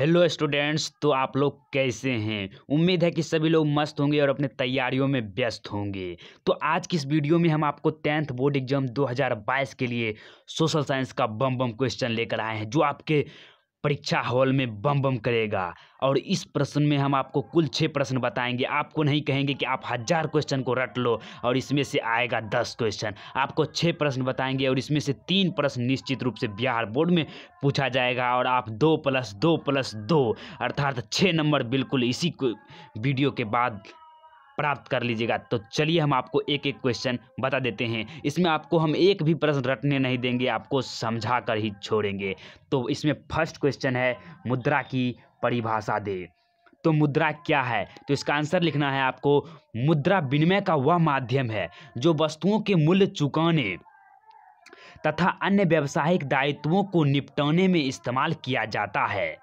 Hello students तो आप लोग कैसे हैं? उम्मीद है कि सभी लोग मस्त होंगे और अपने तैयारियों में व्यस्त होंगे। तो आज की इस वीडियो में हम आपको टेंथ बोर्ड एग्ज़ाम 2022 के लिए सोशल साइंस का बम बम क्वेश्चन लेकर आए हैं, जो आपके परीक्षा हॉल में बम बम करेगा। और इस प्रश्न में हम आपको कुल छः प्रश्न बताएँगे। आपको नहीं कहेंगे कि आप हज़ार क्वेश्चन को रट लो और इसमें से आएगा दस क्वेश्चन आपको छः प्रश्न बताएँगे और इसमें से तीन प्रश्न निश्चित रूप से बिहार बोर्ड में पूछा जाएगा और आप दो प्लस दो प्लस दो, अर्थात छः नंबर बिल्कुल इसी वीडियो के बाद प्राप्त कर लीजिएगा। तो चलिए हम आपको एक एक क्वेश्चन बता देते हैं। इसमें आपको हम एक भी प्रश्न रटने नहीं देंगे, आपको समझा कर ही छोड़ेंगे। तो इसमें फ़र्स्ट क्वेश्चन है, मुद्रा की परिभाषा दे। तो मुद्रा क्या है? तो इसका आंसर लिखना है आपको, मुद्रा विनिमय का वह माध्यम है, जो वस्तुओं के मूल्य चुकाने तथा अन्य व्यावसायिक दायित्वों को निपटाने में इस्तेमाल किया जाता है।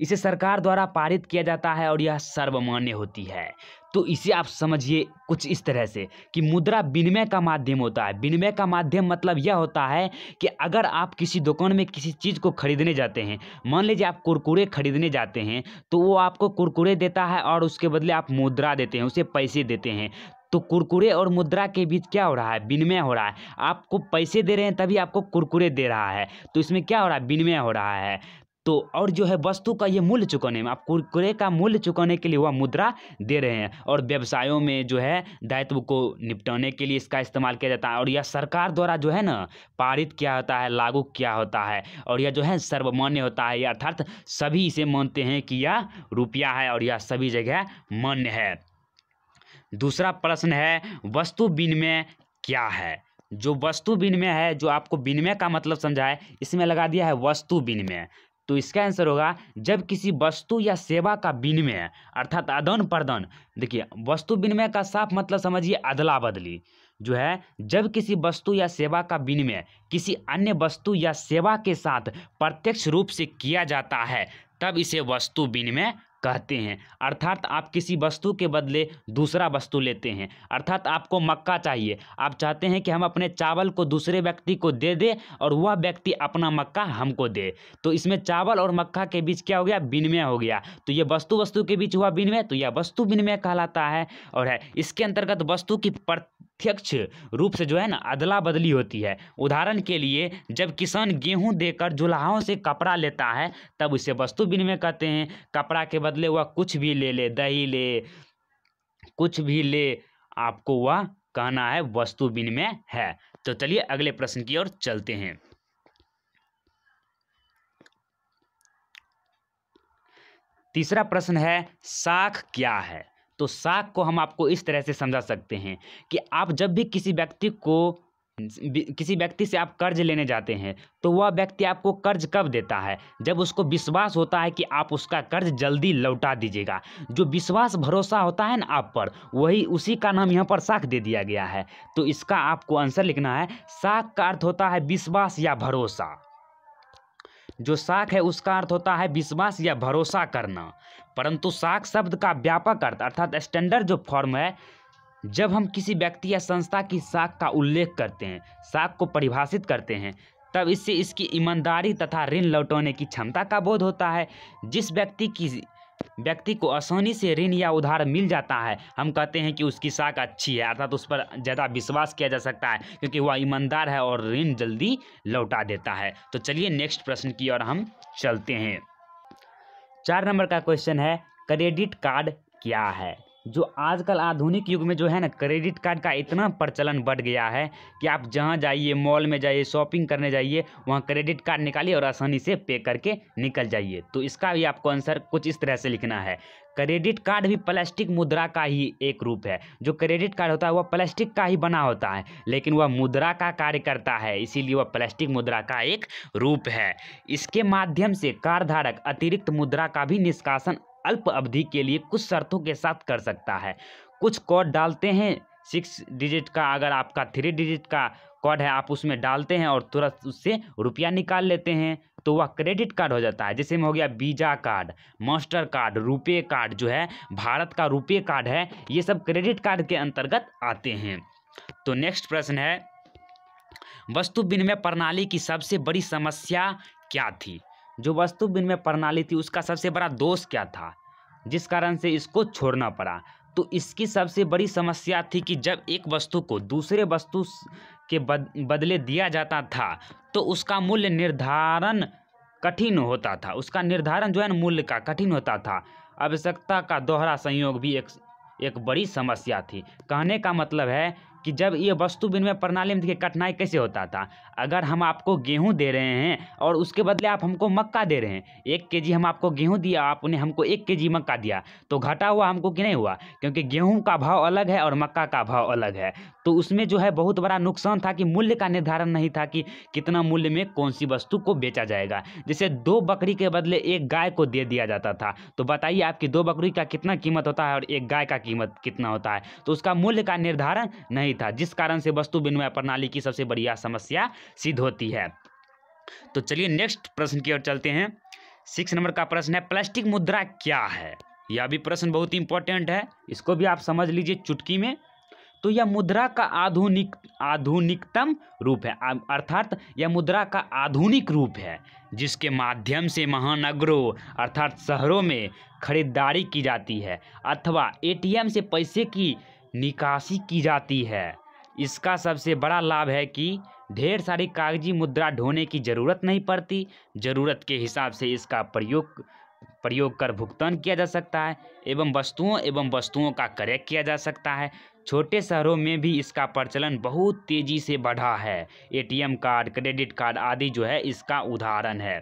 इसे सरकार द्वारा पारित किया जाता है और यह सर्वमान्य होती है। तो इसे आप समझिए कुछ इस तरह से कि मुद्रा विनिमय का माध्यम होता है। विनिमय का माध्यम मतलब यह होता है कि अगर आप किसी दुकान में किसी चीज़ को खरीदने जाते हैं, मान लीजिए आप कुरकुरे खरीदने जाते हैं तो वो आपको कुरकुरे देता है और उसके बदले आप मुद्रा देते हैं, उसे पैसे देते हैं। तो कुरकुरे और मुद्रा के बीच क्या हो रहा है? विनिमय हो रहा है। आपको पैसे दे रहे हैं तभी आपको कुरकुरे दे रहा है। तो इसमें क्या हो रहा है? विनिमय हो रहा है। तो और जो है वस्तु का ये मूल्य चुकाने में, आप कुरकुरे का मूल्य चुकाने के लिए वह मुद्रा दे रहे हैं और व्यवसायों में जो है दायित्व को निपटाने के लिए इसका इस्तेमाल किया जाता है और यह सरकार द्वारा जो है ना पारित किया होता है, लागू किया होता है और यह जो है सर्वमान्य होता है अर्थात सभी इसे मानते हैं कि यह रुपया है और यह सभी जगह मान्य है। दूसरा प्रश्न है, वस्तु विनिमय क्या है? जो वस्तु विनिमय है, जो आपको विनिमय का मतलब समझा है इसमें लगा दिया है वस्तु विनिमय। तो इसका आंसर होगा, जब किसी वस्तु या सेवा का विनिमय, अर्थात आदान प्रदान, देखिए, वस्तु विनिमय का साफ़ मतलब समझिए अदला बदली, जो है, जब किसी वस्तु या सेवा का विनिमय किसी अन्य वस्तु या सेवा के साथ प्रत्यक्ष रूप से किया जाता है, तब इसे वस्तु विनिमय कहते हैं। अर्थात आप किसी वस्तु के बदले दूसरा वस्तु लेते हैं। अर्थात आपको मक्का चाहिए। आप चाहते हैं कि हम अपने चावल को दूसरे व्यक्ति को दे दे और वह व्यक्ति अपना मक्का हमको दे। तो इसमें चावल और मक्का के बीच क्या हो गया? विनिमय हो गया। तो ये वस्तु वस्तु के बीच हुआ विनिमय तो यह वस्तु विनिमय कहलाता है और है। इसके अंतर्गत वस्तु की प्रत्यक्ष रूप से जो है ना अदला बदली होती है। उदाहरण के लिए, जब किसान गेहूँ देकर जुलाहों से कपड़ा लेता है, तब उसे वस्तु विनिमय कहते हैं। कपड़ा के बदले वह कुछ भी ले ले, दही ले, कुछ भी ले, आपको वह कहना है वस्तु विनिमय है। तो चलिए अगले प्रश्न की ओर चलते हैं। तीसरा प्रश्न है, साख क्या है? तो साख को हम आपको इस तरह से समझा सकते हैं कि आप जब भी किसी व्यक्ति को किसी व्यक्ति से आप कर्ज लेने जाते हैं तो वह व्यक्ति आपको कर्ज कब देता है? जब उसको विश्वास होता है कि आप उसका कर्ज जल्दी लौटा दीजिएगा। जो विश्वास भरोसा होता है ना आप पर, वही उसी का नाम यहाँ पर साख दे दिया गया है। तो इसका आपको आंसर लिखना है साख का अर्थ होता है विश्वास या भरोसा। जो साख है, उसका अर्थ होता है विश्वास या भरोसा करना। परंतु साख शब्द का व्यापक अर्थ, अर्थात स्टैंडर्ड जो फॉर्म है, जब हम किसी व्यक्ति या संस्था की साख का उल्लेख करते हैं, साख को परिभाषित करते हैं, तब इससे इसकी ईमानदारी तथा ऋण लौटाने की क्षमता का बोध होता है। जिस व्यक्ति की व्यक्ति को आसानी से ऋण या उधार मिल जाता है। हम कहते हैं कि उसकी साख अच्छी है, अर्थात उस पर ज़्यादा विश्वास किया जा सकता है, क्योंकि वह ईमानदार है और ऋण जल्दी लौटा देता है। तो चलिए नेक्स्ट प्रश्न की ओर हम चलते हैं। चार नंबर का क्वेश्चन है, क्रेडिट कार्ड क्या है? जो आजकल आधुनिक युग में जो है ना, क्रेडिट कार्ड का इतना प्रचलन बढ़ गया है कि आप जहाँ जाइए, मॉल में जाइए, शॉपिंग करने जाइए, वहाँ क्रेडिट कार्ड निकालिए और आसानी से पे करके निकल जाइए। तो इसका भी आपको आंसर कुछ इस तरह से लिखना है। क्रेडिट कार्ड भी प्लास्टिक मुद्रा का ही एक रूप है। जो क्रेडिट कार्ड होता है, वह प्लास्टिक का ही बना होता है, लेकिन वह मुद्रा का कार्य करता है, इसीलिए वह प्लास्टिक मुद्रा का एक रूप है। इसके माध्यम से कार्डधारक अतिरिक्त मुद्रा का भी निष्कासन अल्प अवधि के लिए कुछ शर्तों के साथ कर सकता है। कुछ कोड डालते हैं, सिक्स डिजिट का अगर आपका थ्री डिजिट का कोड है, आप उसमें डालते हैं और तुरंत उससे रुपया निकाल लेते हैं तो वह क्रेडिट कार्ड हो जाता है। जैसे में हो गया visa card, master card RuPay card जो है, भारत का रुपये कार्ड है, ये सब क्रेडिट कार्ड के अंतर्गत आते हैं। तो नेक्स्ट प्रश्न है, वस्तु विनिमय प्रणाली की सबसे बड़ी समस्या क्या थी? जो वस्तु विनिमय प्रणाली थी उसका सबसे बड़ा दोष क्या था? जिस कारण से इसको छोड़ना पड़ा। तो इसकी सबसे बड़ी समस्या थी कि जब एक वस्तु को दूसरे वस्तु के बद, बदले दिया जाता था तो उसका मूल्य निर्धारण कठिन होता था। उसका निर्धारण जो है ना मूल्य का कठिन होता था। आवश्यकता का दोहरा संयोग भी एक एक बड़ी समस्या थी। कहने का मतलब है कि जब ये वस्तु विनिमय प्रणाली में, देखिए, कठिनाई कैसे होता था? अगर हम आपको गेहूँ दे रहे हैं और उसके बदले आप हमको मक्का दे रहे हैं, एक के जी हम आपको गेहूँ दिया आपने हमको एक के जी मक्का दिया तो घाटा हुआ हमको कि नहीं हुआ? क्योंकि गेहूँ का भाव अलग है और मक्का का भाव अलग है। तो उसमें जो है बहुत बड़ा नुकसान था कि मूल्य का निर्धारण नहीं था कि कितना मूल्य में कौन सी वस्तु को बेचा जाएगा। जैसे दो बकरी के बदले एक गाय को दे दिया जाता था। तो बताइए आपकी दो बकरी का कितना कीमत होता है और एक गाय का कीमत कितना होता है? तो उसका मूल्य का निर्धारण नहीं था, जिस कारण से वस्तु विनिमय प्रणाली की सबसे बढ़िया समस्या सिद्ध होती है। तो चलिए नेक्स्ट प्रश्न की ओर चलते हैं। सिक्स नंबर का प्रश्न है, प्लास्टिक मुद्रा क्या है? यह भी प्रश्न बहुत इंपॉर्टेंट है, इसको भी आप समझ लीजिए चुटकी में। तो यह मुद्रा का आधुनिक, आधुनिकतम रूप है अर्थात यह मुद्रा का आधुनिक रूप है, जिसके माध्यम से महानगरों, अर्थात शहरों में खरीदारी की जाती है, अथवा एटीएम से पैसे की निकासी की जाती है। इसका सबसे बड़ा लाभ है कि ढेर सारी कागज़ी मुद्रा ढोने की ज़रूरत नहीं पड़ती। ज़रूरत के हिसाब से इसका प्रयोग प्रयोग कर भुगतान किया जा सकता है एवं वस्तुओं एवं वस्तुओं का क्रय किया जा सकता है। छोटे शहरों में भी इसका प्रचलन बहुत तेज़ी से बढ़ा है। एटीएम कार्ड, क्रेडिट कार्ड आदि जो है इसका उदाहरण है।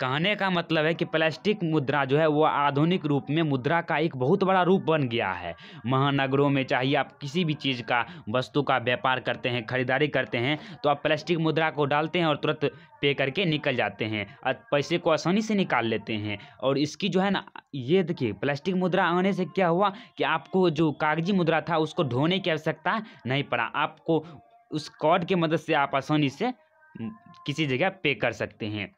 कहने का मतलब है कि प्लास्टिक मुद्रा जो है वो आधुनिक रूप में मुद्रा का एक बहुत बड़ा रूप बन गया है। महानगरों में चाहिए आप किसी भी चीज़ का, वस्तु का व्यापार करते हैं, खरीदारी करते हैं तो आप प्लास्टिक मुद्रा को डालते हैं और तुरंत पे करके निकल जाते हैं। पैसे को आसानी से निकाल लेते हैं। और इसकी जो है ना, ये देखिए, प्लास्टिक मुद्रा आने से क्या हुआ कि आपको जो कागज़ी मुद्रा था उसको ढोने की आवश्यकता नहीं पड़ा। आपको उस कार्ड की मदद से आप आसानी से किसी जगह पे कर सकते हैं।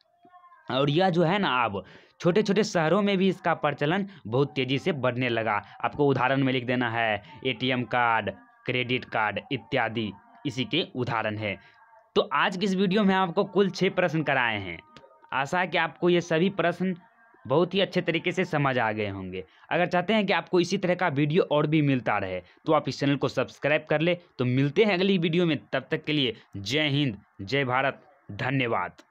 और यह जो है ना अब छोटे छोटे शहरों में भी इसका प्रचलन बहुत तेज़ी से बढ़ने लगा। आपको उदाहरण में लिख देना है एटीएम कार्ड, क्रेडिट कार्ड इत्यादि, इसी के उदाहरण है। तो आज की इस वीडियो में आपको कुल छः प्रश्न कराए हैं। आशा है कि आपको ये सभी प्रश्न बहुत ही अच्छे तरीके से समझ आ गए होंगे। अगर चाहते हैं कि आपको इसी तरह का वीडियो और भी मिलता रहे तो आप इस चैनल को सब्सक्राइब कर ले। तो मिलते हैं अगली वीडियो में, तब तक के लिए जय हिंद, जय भारत, धन्यवाद।